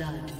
blood.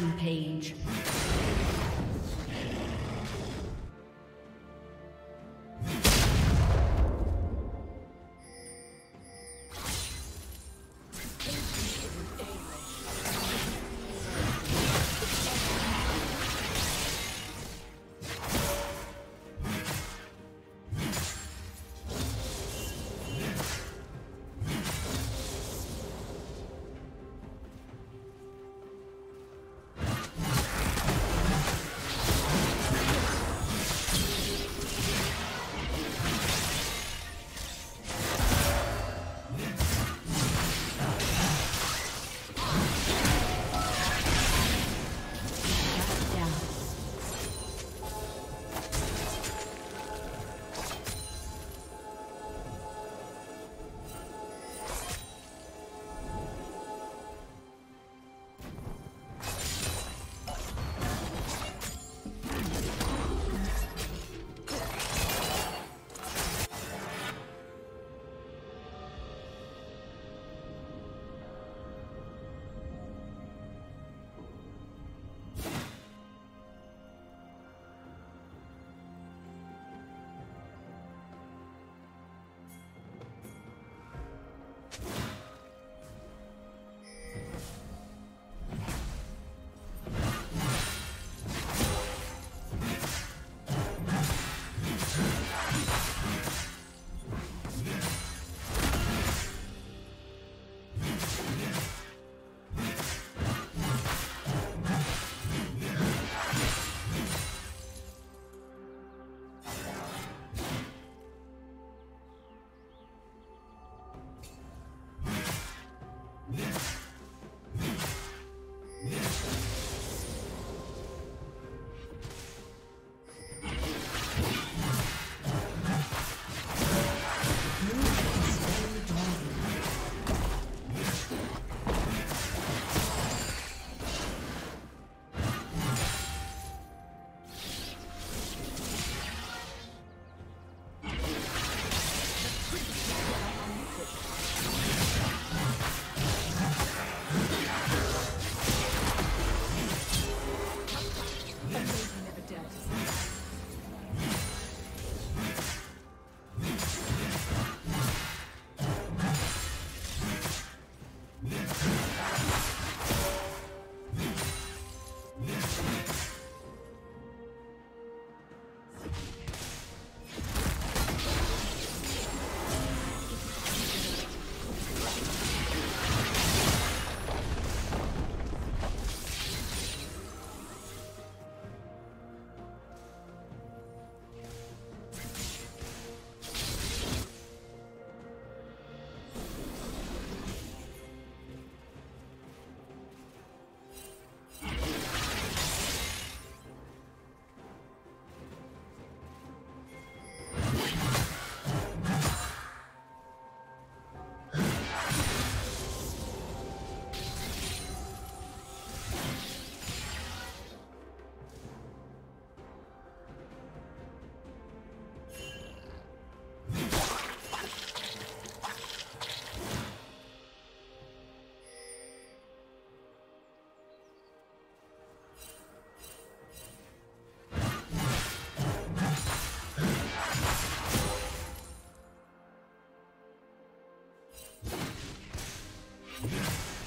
Rampage. Yeah.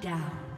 Shut